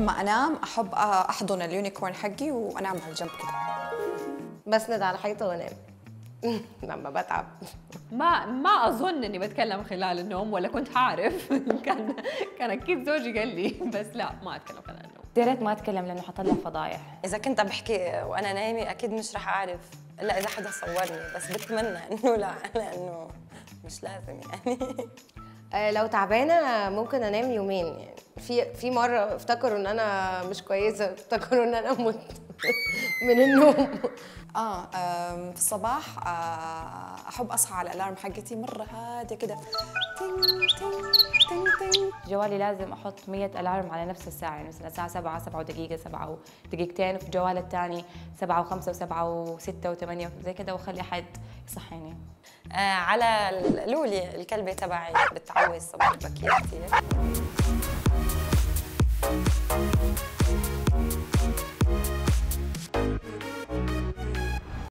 لما أنام أحب أحضن ال unicorn حقي وأنام على الجنب كده. بسند على حيطة وأنام. لما بتعب. ما ما أظن إني بتكلم خلال النوم ولا كنت عارف. كان كان أكيد زوجي قال لي. بس لا ما أتكلم خلال النوم. يا ريت ما أتكلم لأنه حطلع فضايح. إذا كنت عم بحكي وأنا نايمة أكيد مش رح أعرف. الا إذا حدا صورني بس بتمنى إنه لا لأنه مش لازم يعني. لو تعبانة ممكن أنام يومين. يعني في في مرة افتكروا إن أنا مش كويسة افتكروا إن أنا مت من النوم. آه في الصباح آه، أحب أصحى على الألارم حقتي مرة هادية كده. جوالي لازم أحط 100 ألارم على نفس الساعة يعني مثلا الساعة 7 7 ودقيقة 7 ودقيقتين وفي الجوال الثاني 7 و5 و7 و6 و8 زي كده وأخلي حد يصحيني. آه على لولي الكلبة تبعي بتعوي الصبح بكير كثير